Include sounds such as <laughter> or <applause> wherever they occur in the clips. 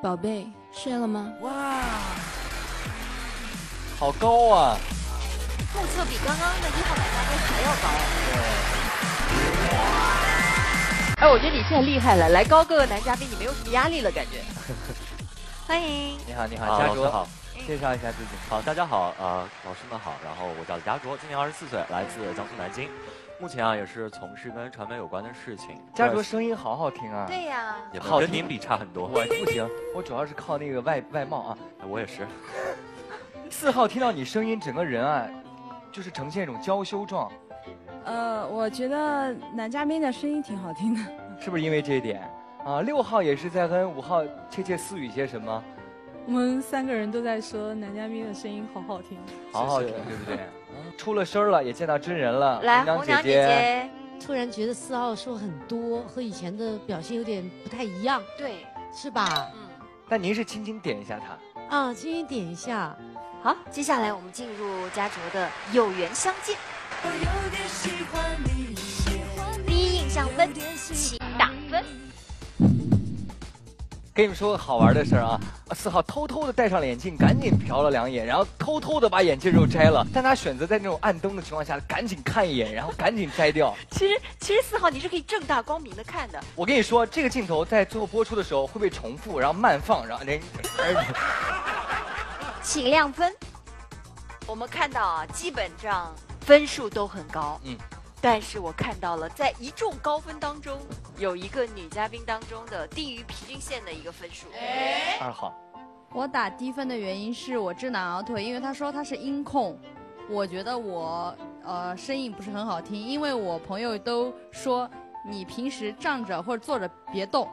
宝贝，睡了吗？哇，好高啊！目测比刚刚的一号男嘉宾还要高。哎，我觉得你现在厉害了，来高个的男嘉宾，你没有什么压力了，感觉。<laughs> 欢迎。你好，你好，好，佳卓，好。介绍一下自己。好，大家好，呃，老师们好，然后我叫佳卓，今年二十四岁，来自江苏南京，目前啊也是从事跟传媒有关的事情。佳卓声音好好听啊！对呀，也好听跟您比差很多。我不行，我主要是靠那个外外貌啊。我也是。四号听到你声音，整个人啊，就是呈现一种娇羞状，呃，我觉得男嘉宾的声音挺好听的。是不是因为这一点？啊，六号也是在跟五号窃窃私语些什么，我们三个人都在说男嘉宾的声音好好听。好好听，对不对？出了声了，也见到真人了。来，红娘姐姐，突然觉得四号说很多，和以前的表现有点不太一样，对，是吧？嗯。但您是轻轻点一下他。啊，轻轻点一下。好，接下来我们进入佳卓的有缘相见。我有点喜欢你第一印象分，请打分。跟你们说个好玩的事儿啊，四号偷偷的戴上了眼镜，赶紧瞟了两眼，然后偷偷的把眼镜又摘了。但他选择在那种暗灯的情况下，赶紧看一眼，然后赶紧摘掉。其实，其实四号你是可以正大光明的看的。我跟你说，这个镜头在最后播出的时候会被重复，然后慢放，然后那。请亮分。我们看到啊，基本上分数都很高。嗯。但是我看到了，在一众高分当中，有一个女嘉宾当中的低于平均线的一个分数。二号。我打低分的原因是我知难而退，因为他说他是音控，我觉得我呃声音不是很好听，因为我朋友都说你平时站着或者坐着别动，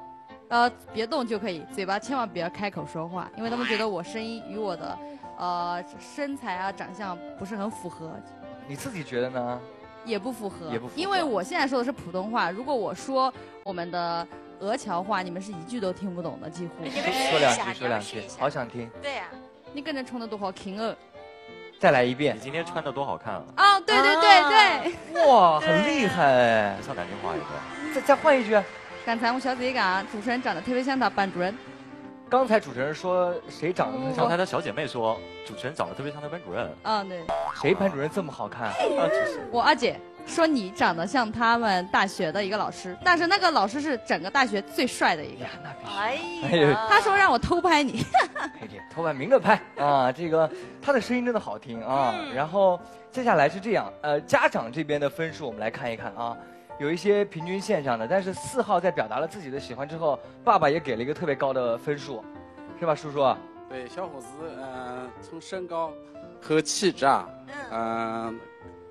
呃别动就可以，嘴巴千万不要开口说话，因为他们觉得我声音与我的呃身材啊长相不是很符合。你自己觉得呢？也不符合，也不符合，因为我现在说的是普通话，如果我说我们的俄侨话，你们是一句都听不懂的，几乎。说两句，说两句，好想听。对呀，你跟人穿的多好听哦！再来一遍。你今天穿的多好看啊！哦，对对对对。哇，很厉害哎！像南京话一个。再再换一句。刚才我小子一讲，主持人长得特别像他班主任。刚才主持人说谁长得？刚才的小姐妹说主持人长得特别像她班主任。嗯，对。谁班主任这么好看？我二姐说你长得像他们大学的一个老师，但是那个老师是整个大学最帅的一个。哎呀，他说让我偷拍你。<laughs> 可以，偷拍，明着拍啊！这个他的声音真的好听啊。然后接下来是这样，呃，家长这边的分数我们来看一看啊。有一些平均线上的，但是四号在表达了自己的喜欢之后，爸爸也给了一个特别高的分数，是吧，叔叔？对，小伙子，嗯，从身高和气质啊，嗯，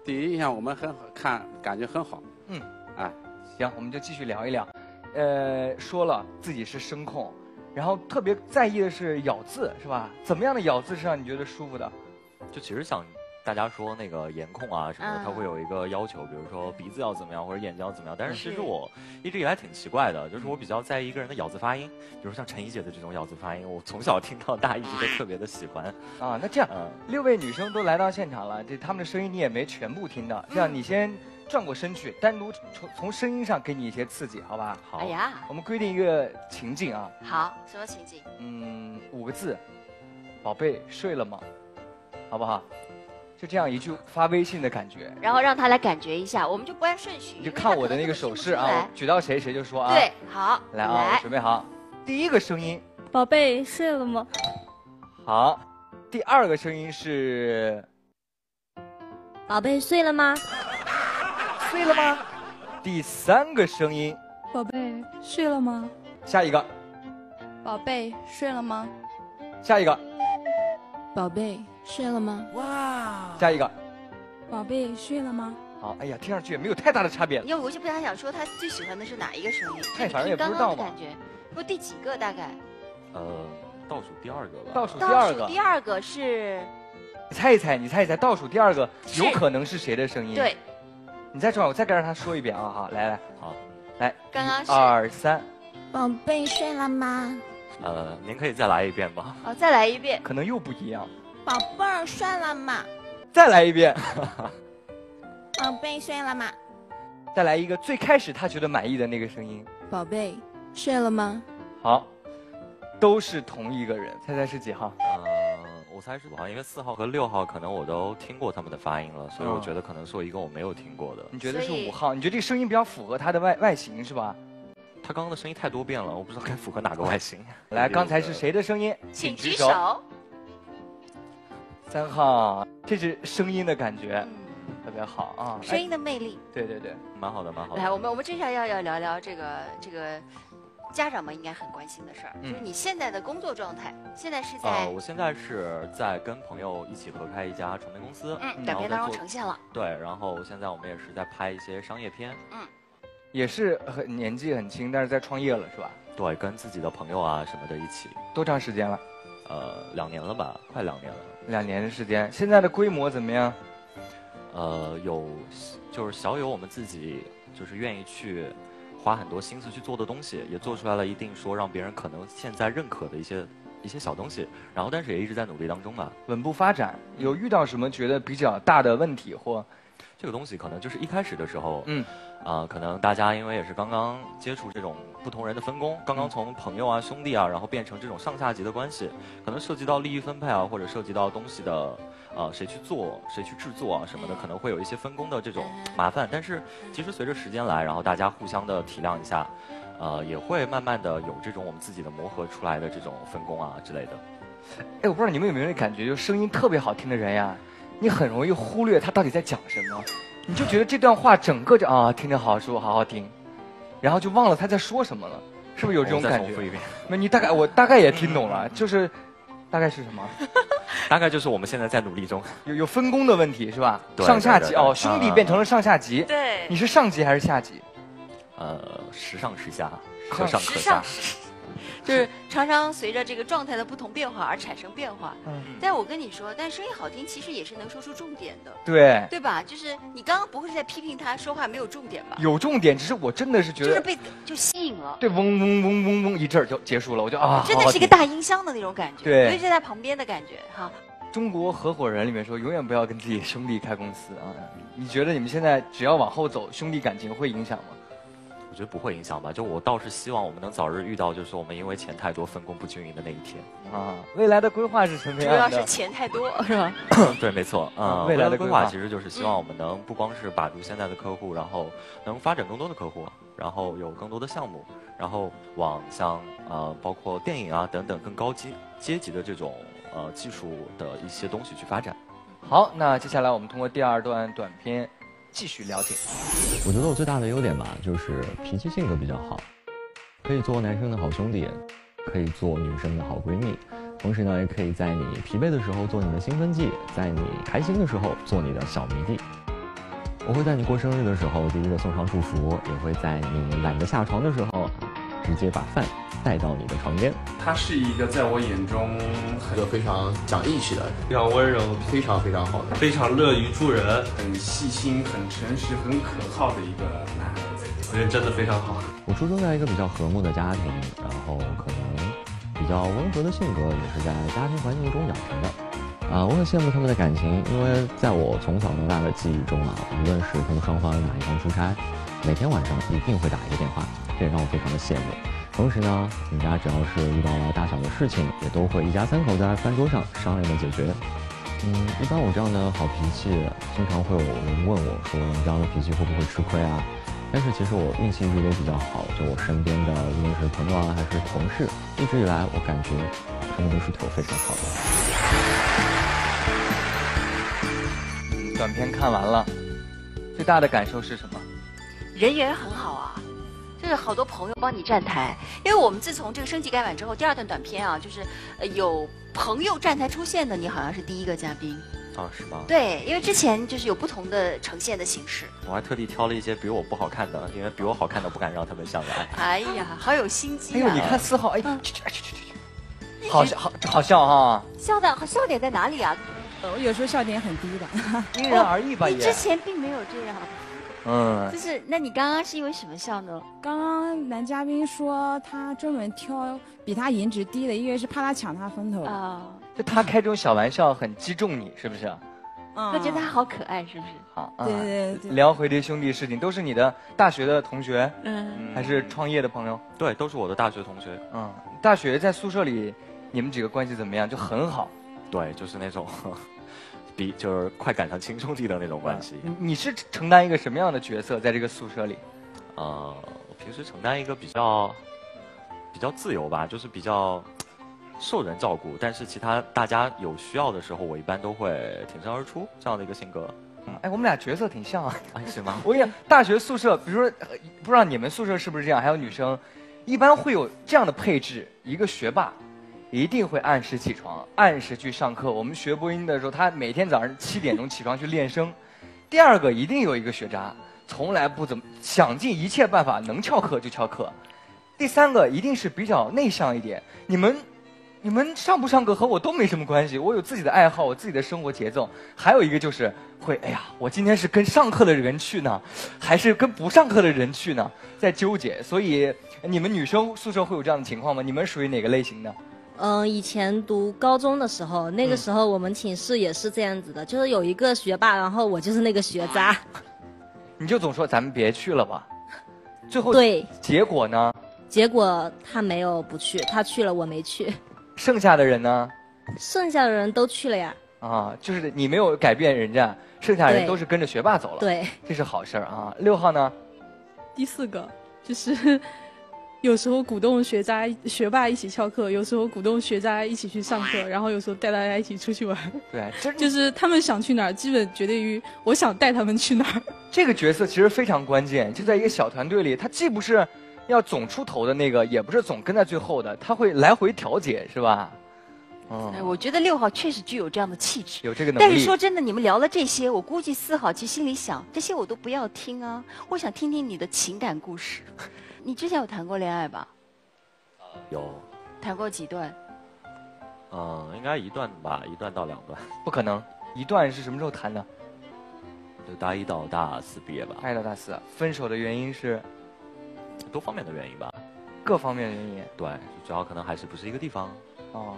第一印象我们很好看，感觉很好。嗯，哎，行，我们就继续聊一聊。呃，说了自己是声控，然后特别在意的是咬字，是吧？怎么样的咬字是让你觉得舒服的？就其实像。大家说那个颜控啊什么的，他会有一个要求，比如说鼻子要怎么样或者眼睛要怎么样。但是其实我一直以来挺奇怪的，就是我比较在意一个人的咬字发音，比如像陈怡姐的这种咬字发音，我从小听到大，一直都特别的喜欢。<laughs> 啊，那这样，六位女生都来到现场了，这她们的声音你也没全部听到，这样你先转过身去，单独从从声音上给你一些刺激，好吧？好。哎呀，我们规定一个情境啊。好，什么情境？嗯，五个字，宝贝睡了吗？好不好？就这样一句发微信的感觉，然后让他来感觉一下，我们就不按顺序，你就看我的那个手势啊，举到谁谁就说啊。对，好，来啊，准备好，第一个声音，宝贝睡了吗？好，第二个声音是，宝贝睡了吗？睡了吗？第三个声音，宝贝睡了吗？下一个，宝贝睡了吗？下一个，宝贝。睡了吗？哇！下一个，宝贝睡了吗？好，哎呀，听上去也没有太大的差别。因为我就不太想说他最喜欢的是哪一个声音，太反正也不知道感觉，说第几个大概？呃，倒数第二个吧。倒数第二个。倒数第二个是？你猜一猜，你猜一猜，倒数第二个有可能是谁的声音？对。你再转，我再跟着他说一遍啊！好，来来，好，来，刚刚是二三。宝贝睡了吗？呃，您可以再来一遍吗？哦，再来一遍。可能又不一样。宝贝儿睡了吗？再来一遍。<laughs> 宝贝睡了吗？再来一个最开始他觉得满意的那个声音。宝贝睡了吗？好，都是同一个人，猜猜是几号？嗯，我猜是五号，因为四号和六号可能我都听过他们的发音了，所以我觉得可能是我一个我没有听过的。你觉得是五号？你觉得这个声音比较符合他的外外形是吧？他刚刚的声音太多变了，我不知道该符合哪个外形。来，刚才是谁的声音？请举手。三号，这是声音的感觉，特别好啊！声音的魅力。对对对，蛮好的，蛮好的。来，我们我们接下来要要聊聊这个这个家长们应该很关心的事儿，就是你现在的工作状态。现在是在？我现在是在跟朋友一起合开一家传媒公司，嗯，短片当中呈现了。对，然后现在我们也是在拍一些商业片，嗯。也是很年纪很轻，但是在创业了是吧？对，跟自己的朋友啊什么的一起。多长时间了？呃，两年了吧，快两年了。两年的时间，现在的规模怎么样？呃，有，就是小有我们自己就是愿意去花很多心思去做的东西，也做出来了一定说让别人可能现在认可的一些一些小东西。然后，但是也一直在努力当中嘛。稳步发展，有遇到什么觉得比较大的问题或？这个东西可能就是一开始的时候，嗯，啊，可能大家因为也是刚刚接触这种不同人的分工，刚刚从朋友啊、兄弟啊，然后变成这种上下级的关系，可能涉及到利益分配啊，或者涉及到东西的，呃，谁去做、谁去制作啊什么的，可能会有一些分工的这种麻烦。但是其实随着时间来，然后大家互相的体谅一下，呃，也会慢慢的有这种我们自己的磨合出来的这种分工啊之类的。哎，我不知道你们有没有那感觉，就声音特别好听的人呀。你很容易忽略他到底在讲什么，你就觉得这段话整个就啊听着好舒服，好好听，然后就忘了他在说什么了，是不是有这种感觉？重复一遍那你大概我大概也听懂了，就是大概是什么？<laughs> 大概就是我们现在在努力中，有有分工的问题是吧？上下级哦，兄弟变成了上下级。对，你是上级还是下级？呃，时上时下，可上可下。就是常常随着这个状态的不同变化而产生变化。嗯，但我跟你说，但声音好听其实也是能说出重点的。对，对吧？就是你刚刚不会是在批评他说话没有重点吧？有重点，只是我真的是觉得就是被就吸引了。对，嗡嗡嗡嗡嗡一阵就结束了，我就啊，真的是一个大音箱的那种感觉。对，尤其是在旁边的感觉哈。中国合伙人里面说，永远不要跟自己兄弟开公司啊。你觉得你们现在只要往后走，兄弟感情会影响吗？我觉得不会影响吧，就我倒是希望我们能早日遇到，就是我们因为钱太多分工不均匀的那一天啊。未来的规划是什么样的？主要是钱太多，<laughs> 是吧？<coughs> 对，没错啊。未来的规划其实就是希望我们能不光是把住现在的客户，然后能发展更多的客户，然后有更多的项目，然后往像呃包括电影啊等等更高级阶级的这种呃技术的一些东西去发展。好，那接下来我们通过第二段短片。继续了解。我觉得我最大的优点吧，就是脾气性格比较好，可以做男生的好兄弟，可以做女生的好闺蜜，同时呢，也可以在你疲惫的时候做你的兴奋剂，在你开心的时候做你的小迷弟。我会在你过生日的时候第一个送上祝福，也会在你懒得下床的时候。直接把饭带到你的床边。他是一个在我眼中一个非常讲义气的，非常温柔，非常非常好的，非常乐于助人，很细心、很诚实、很可靠的一个男孩子。我觉得真的非常好。我出生在一个比较和睦的家庭，然后可能比较温和的性格也是在家庭环境中养成的。啊，我很羡慕他们的感情，因为在我从小到大的记忆中啊，无论是他们双方哪一方出差，每天晚上一定会打一个电话。这也让我非常的羡慕。同时呢，你们家只要是遇到了大小的事情，也都会一家三口在饭桌上商量着解决。嗯，一般我这样的好脾气，经常会有人问我说：“你这样的脾气会不会吃亏啊？”但是其实我运气一直都比较好，就我身边的无论是朋友啊还是同事，一直以来我感觉他们都是对我非常好的。短片看完了，最大的感受是什么？人缘很好啊。就是好多朋友帮你站台，因为我们自从这个升级改版之后，第二段短片啊，就是呃有朋友站台出现的，你好像是第一个嘉宾啊，是吗？对，因为之前就是有不同的呈现的形式。我还特地挑了一些比我不好看的，因为比我好看的不敢让他们上来。哎呀，好有心机啊！哎呦，你看四号，哎，去去去去去，好笑，好好笑哈！笑的笑点在哪里啊？我有时候笑点很低的，<laughs> 因人而异吧。你之前并没有这样。嗯，就是，那你刚刚是因为什么笑呢？刚刚男嘉宾说他专门挑比他颜值低的，因为是怕他抢他风头啊。就他开这种小玩笑很击中你，是不是？他觉得他好可爱，是不是？好，对对对。聊回这兄弟事情，都是你的大学的同学，嗯，还是创业的朋友？对，都是我的大学同学。嗯，大学在宿舍里，你们几个关系怎么样？就很好。对，就是那种，比就是快赶上亲兄弟的那种关系。你是承担一个什么样的角色在这个宿舍里？呃，我平时承担一个比较比较自由吧，就是比较。受人照顾，但是其他大家有需要的时候，我一般都会挺身而出，这样的一个性格。哎，我们俩角色挺像啊，<laughs> 是吗？我跟你讲，大学宿舍，比如说，不知道你们宿舍是不是这样？还有女生，一般会有这样的配置：一个学霸，一定会按时起床，按时去上课。我们学播音的时候，他每天早上七点钟起床去练声。第二个，一定有一个学渣，从来不怎么想尽一切办法能翘课就翘课。第三个，一定是比较内向一点。你们。你们上不上课和我都没什么关系，我有自己的爱好，我自己的生活节奏。还有一个就是会，哎呀，我今天是跟上课的人去呢，还是跟不上课的人去呢，在纠结。所以你们女生宿舍会有这样的情况吗？你们属于哪个类型的？嗯，以前读高中的时候，那个时候我们寝室也是这样子的，就是有一个学霸，然后我就是那个学渣。你就总说咱们别去了吧，最后对结果呢？结果他没有不去，他去了，我没去。剩下的人呢？剩下的人都去了呀。啊，就是你没有改变人家，剩下人都是跟着学霸走了。对，这是好事儿啊。六号呢？第四个就是有时候鼓动学渣、学霸一起翘课，有时候鼓动学渣一起去上课，然后有时候带大家一起出去玩。对，就是他们想去哪儿，基本决定于我想带他们去哪儿。这个角色其实非常关键，就在一个小团队里，他既不是。要总出头的那个，也不是总跟在最后的，他会来回调节，是吧？嗯，我觉得六号确实具有这样的气质，有这个能力。但是说真的，你们聊了这些，我估计四号其实心里想，这些我都不要听啊，我想听听你的情感故事。你之前有谈过恋爱吧？有。谈过几段？嗯，应该一段吧，一段到两段。不可能，一段是什么时候谈的？就大一到大四毕业吧。大一到大四，分手的原因是？多方面的原因吧，各方面的原因。对，主要可能还是不是一个地方。哦，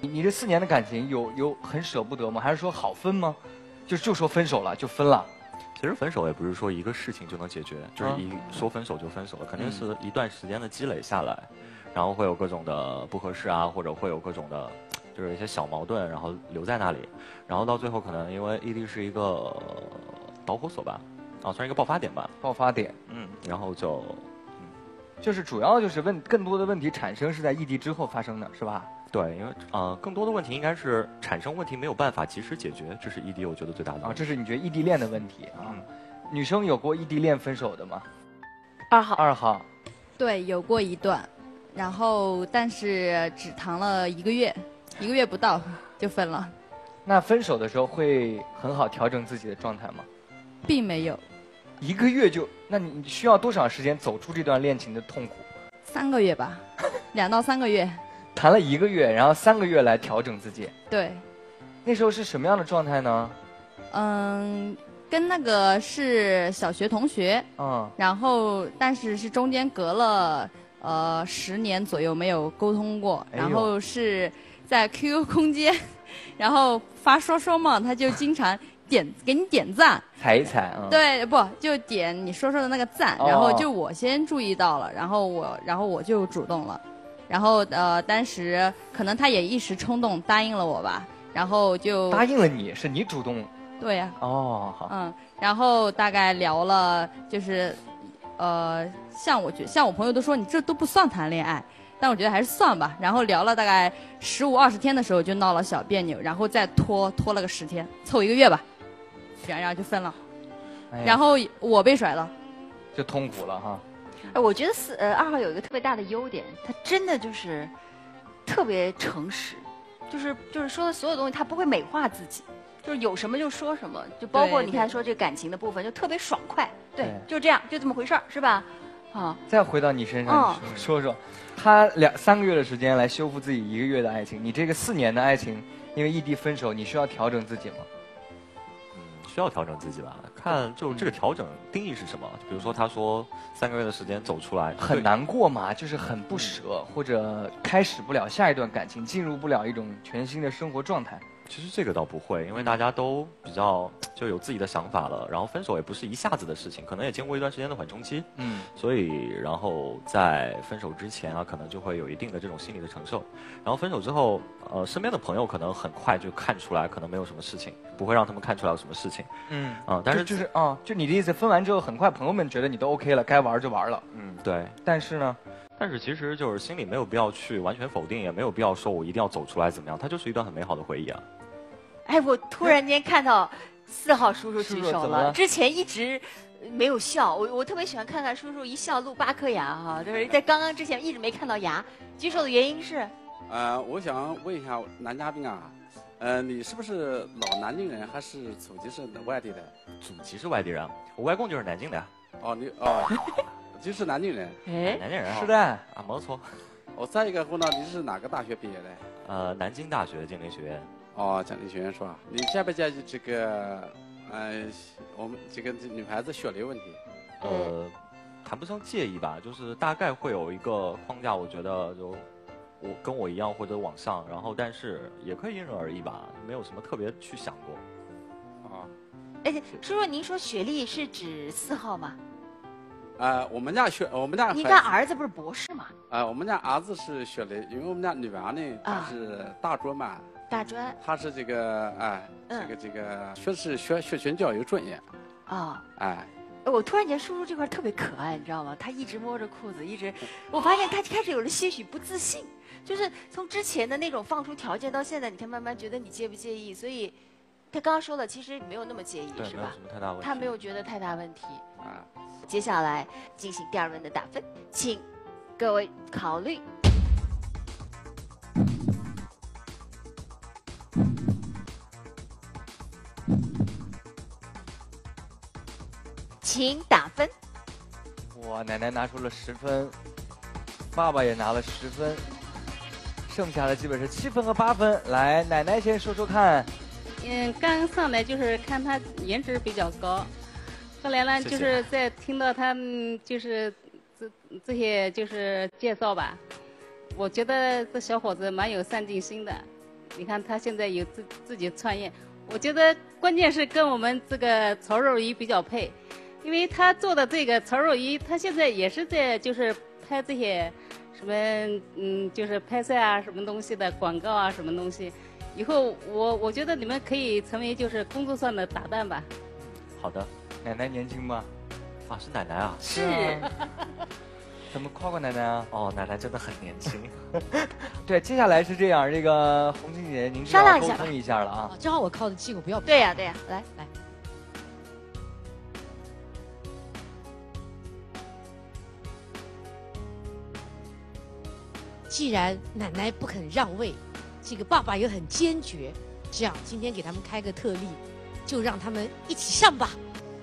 你你这四年的感情有有很舍不得吗？还是说好分吗？就就说分手了就分了。其实分手也不是说一个事情就能解决，就是一说分手就分手了，肯定是一段时间的积累下来，然后会有各种的不合适啊，或者会有各种的，就是一些小矛盾，然后留在那里，然后到最后可能因为异地是一个导火索吧，啊，算是一个爆发点吧。爆发点，嗯，然后就。嗯就是主要就是问更多的问题产生是在异地之后发生的是吧？对，因为呃更多的问题应该是产生问题没有办法及时解决，这是异地我觉得最大的。啊，这是你觉得异地恋的问题啊？女生有过异地恋分手的吗？二号。二号。对，有过一段，然后但是只谈了一个月，一个月不到就分了。那分手的时候会很好调整自己的状态吗？并没有。一个月就，那你需要多长时间走出这段恋情的痛苦？三个月吧，两到三个月。谈了一个月，然后三个月来调整自己。对。那时候是什么样的状态呢？嗯，跟那个是小学同学。嗯。然后，但是是中间隔了呃十年左右没有沟通过，然后是在 QQ 空间，<laughs> 然后发说说嘛，他就经常。点给你点赞，踩一踩啊！对，不就点你说说的那个赞，然后就我先注意到了，然后我然后我就主动了，然后呃，当时可能他也一时冲动答应了我吧，然后就答应了你是你主动，对呀，哦好，嗯，然后大概聊了就是，呃，像我觉像我朋友都说你这都不算谈恋爱。但我觉得还是算吧。然后聊了大概十五二十天的时候，就闹了小别扭，然后再拖拖了个十天，凑一个月吧。然后就分了，然后我被甩了，就痛苦了哈。哎，我觉得四呃二号有一个特别大的优点，他真的就是特别诚实，就是就是说的所有东西他不会美化自己，就是有什么就说什么，就包括你看说这个感情的部分就特别爽快，对，就这样就这么回事儿是吧？啊，再回到你身上说说，他两三个月的时间来修复自己一个月的爱情，你这个四年的爱情因为异地分手，你需要调整自己吗？需要调整自己吧，看就这个调整定义是什么？比如说他说三个月的时间走出来，很难过嘛，就是很不舍，或者开始不了下一段感情，进入不了一种全新的生活状态。其实这个倒不会，因为大家都比较 <tsk> 就有自己的想法了，然后分手也不是一下子的事情，可能也经过一段时间的缓冲期。嗯，所以然后在分手之前啊，可能就会有一定的这种心理的承受，然后分手之后，呃，身边的朋友可能很快就看出来，可能没有什么事情，不会让他们看出来有什么事情。嗯，啊，但是就是啊，就你的意思，分完之后很快朋友们觉得你都 OK 了，该玩就玩了。嗯，对。但是呢？但是其实就是心里没有必要去完全否定，也没有必要说我一定要走出来怎么样，它就是一段很美好的回忆啊。哎，我突然间看到四号叔叔举手了，之前一直没有笑，我我特别喜欢看看叔叔一笑露八颗牙哈，就是在刚刚之前一直没看到牙。举手的原因是？呃，我想问一下男嘉宾啊，呃，你是不是老南京人，还是祖籍是外地的？祖籍是外地人，我外公就是南京的。哦，你哦。就是南京人，哎，南京人是的啊，没错。我再一个问到你是哪个大学毕业的？呃，南京大学建林学院。哦，建林学院是吧？你介不介意这个，呃，我们这个女孩子学历问题？呃，谈不上介意吧，就是大概会有一个框架，我觉得就我跟我一样或者往上，然后但是也可以因人而异吧，没有什么特别去想过。啊，哎，叔叔，您说学历是指四号吗？呃，我们家学，我们家。你家儿子不是博士吗？呃，我们家儿子是学历，因为我们家女儿呢，她是大专嘛。大专。他是这个，哎，这个这个，学是学学前教育专业。啊。哎。我突然间叔叔这块特别可爱，你知道吗？他一直摸着裤子，一直，<laughs> 我发现他开始有了些许不自信，就是从之前的那种放出条件到现在，你看慢慢觉得你介不介意？所以，他刚刚说了，其实没有那么介意，是吧？没有什么太大问题。他没有觉得太大问题。啊。接下来进行第二轮的打分，请各位考虑，请打分。哇，奶奶拿出了十分，爸爸也拿了十分，剩下的基本是七分和八分。来，奶奶先说说看。嗯，刚上来就是看他颜值比较高。后来呢，就是在听到他们就是这这些就是介绍吧，我觉得这小伙子蛮有上进心的。你看他现在有自自己创业，我觉得关键是跟我们这个曹若仪比较配，因为他做的这个曹若仪，他现在也是在就是拍这些什么嗯，就是拍摄啊什么东西的广告啊什么东西。以后我我觉得你们可以成为就是工作上的搭档吧。好的。奶奶年轻吗？啊，是奶奶啊！是，怎么夸夸奶奶啊？哦，奶奶真的很年轻。<laughs> 对，接下来是这样，这个红姐姐，您商量沟通一下了啊。正好我靠的近，我不要。对呀，对呀，来来。既然奶奶不肯让位，这个爸爸又很坚决，这样今天给他们开个特例，就让他们一起上吧。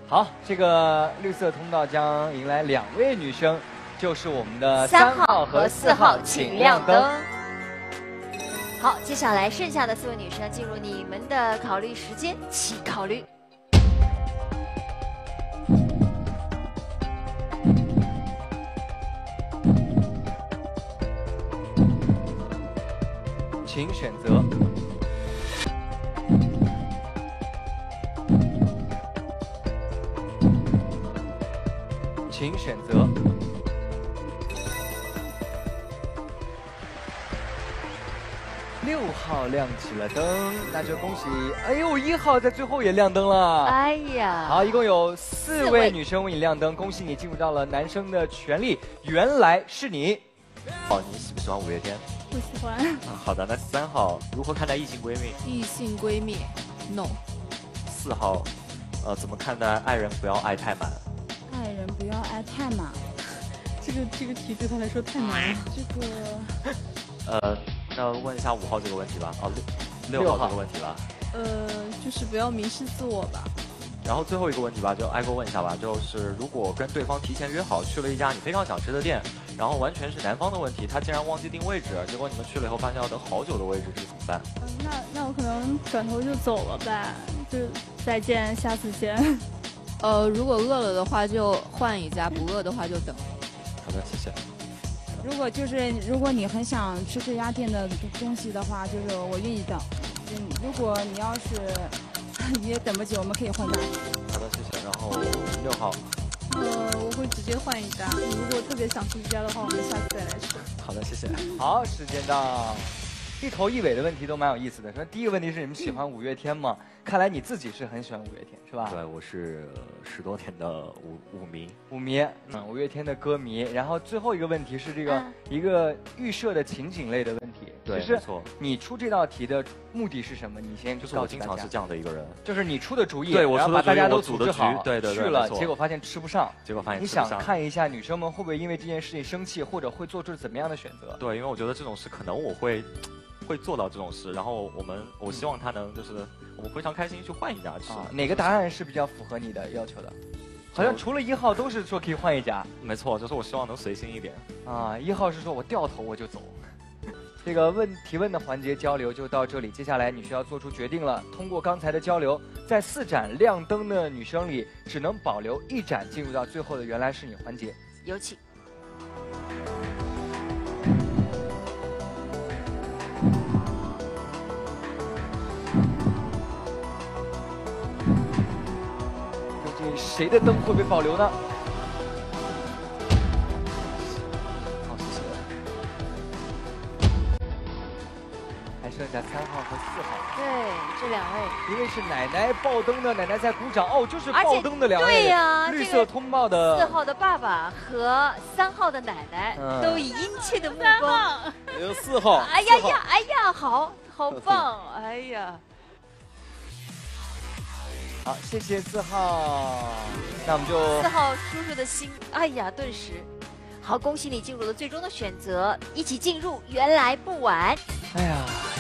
好，这个绿色通道将迎来两位女生，就是我们的三号和四号，请亮灯。好，接下来剩下的四位女生进入你们的考虑时间，请考虑，请选择。请选择。六号亮起了灯，那就恭喜！哎呦，一号在最后也亮灯了。哎呀，好，一共有四位女生为你亮灯，恭喜你进入到了男生的权利。原来是你。哦，你喜不喜欢五月天？不喜欢。好的，那三号如何看待异性闺蜜？异性闺蜜，no。四号，呃，怎么看待爱人不要爱太满？爱人不要爱太满，这个这个题对他来说太难了。这个，<laughs> 呃，那问一下五号这个问题吧。哦，六六号这个问题吧。呃，就是不要迷失自我吧。然后最后一个问题吧，就挨个问一下吧。就是如果跟对方提前约好去了一家你非常想吃的店，然后完全是男方的问题，他竟然忘记定位置，结果你们去了以后发现要等好久的位置，这怎么办？嗯，那那我可能转头就走了吧，就再见，下次见。<laughs> 呃，如果饿了的话就换一家，不饿的话就等。好的，谢谢。如果就是如果你很想吃这家店的东西的话，就是我愿意等。嗯，如果你要是 <laughs> 也等不及，我们可以换家。好的，谢谢。然后六号。会直接换一家。如果特别想吃一家的话，我们下次再来吃。好的，谢谢。好，时间到。一头一尾的问题都蛮有意思的。说第一个问题是你们喜欢五月天吗？看来你自己是很喜欢五月天，是吧？对，我是十多天的五五迷，五迷，嗯，五月天的歌迷。然后最后一个问题是这个一个预设的情景类的问题。对，没错。你出这道题的目的是什么？你先就是我经常是这样的一个人，就是你出的主意，对我出的大家都组织好，对对对，去了，结果发现吃不上，结果发现你想看一下女生们会不会因为这件事情生气，或者会做出怎么样的选择？对，因为我觉得这种事可能我会。<tsk> 会做到这种事，然后我们我希望他能就是我们非常开心去换一家吃。哪个答案是比较符合你的要求的？好像除了一号都是说可以换一家。没错，就是我希望能随心一点。啊，一号是说我掉头我就走。这个问提问的环节交流就到这里，接下来你需要做出决定了。通过刚才的交流，在四盏亮灯的女生里，只能保留一盏进入到最后的原来是你环节。有请。究竟谁的灯会被保留呢？剩下三号和四号。对，这两位。一位是奶奶爆灯的，奶奶在鼓掌。哦，就是爆灯的两位。对呀，绿色通报的四号的爸爸和三号的奶奶都以殷切的目光。有 <laughs> 四号。哎呀呀，哎呀，好好 <laughs> 棒！哎呀。好，谢谢四号。那我们就四号叔叔的心，哎呀，顿时，好，恭喜你进入了最终的选择，一起进入原来不晚。哎呀，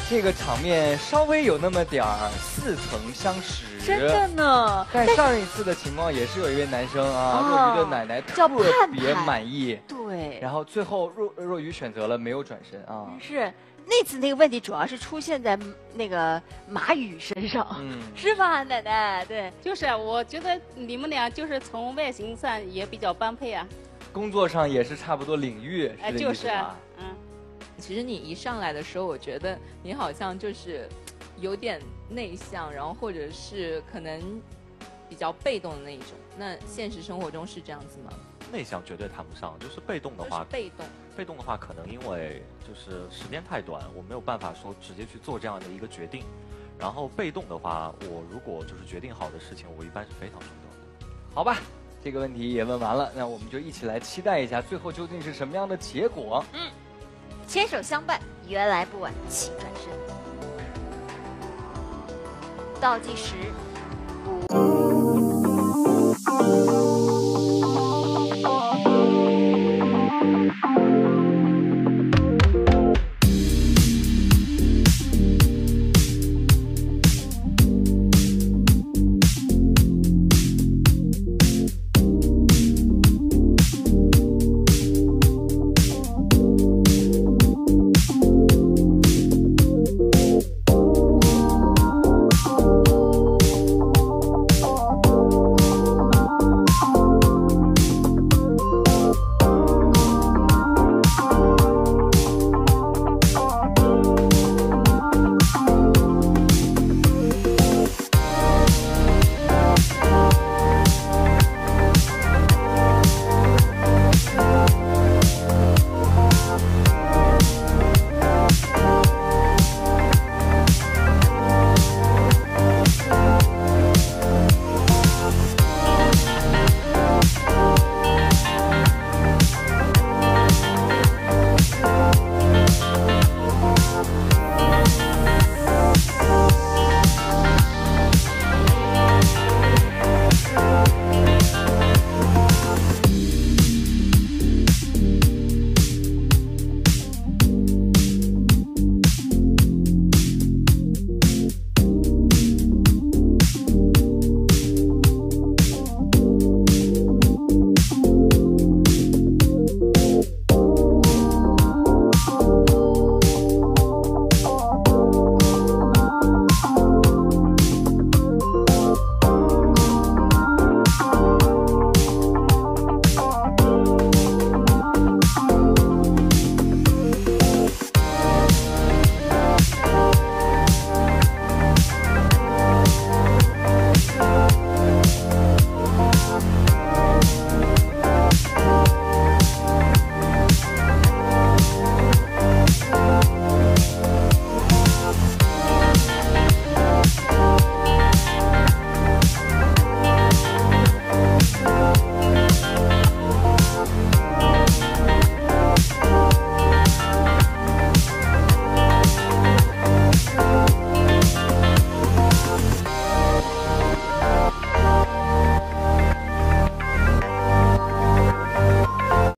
这个场面稍微有那么点儿似曾相识。真的呢。但上一次的情况也是有一位男生啊，若愚的奶奶特别满意。对。然后最后若若愚选择了没有转身啊。是。那次那个问题主要是出现在那个马宇身上，嗯，是吧，奶奶？对，就是啊，我觉得你们俩就是从外形上也比较般配啊，工作上也是差不多领域，哎，就是嗯，其实你一上来的时候，我觉得你好像就是有点内向，然后或者是可能比较被动的那一种。那现实生活中是这样子吗？内向绝对谈不上，就是被动的话，被动，被动的话，可能因为就是时间太短，我没有办法说直接去做这样的一个决定。然后被动的话，我如果就是决定好的事情，我一般是非常主动的。好吧，这个问题也问完了，那我们就一起来期待一下最后究竟是什么样的结果。嗯，牵手相伴，缘来不晚，请转身。倒计时。五。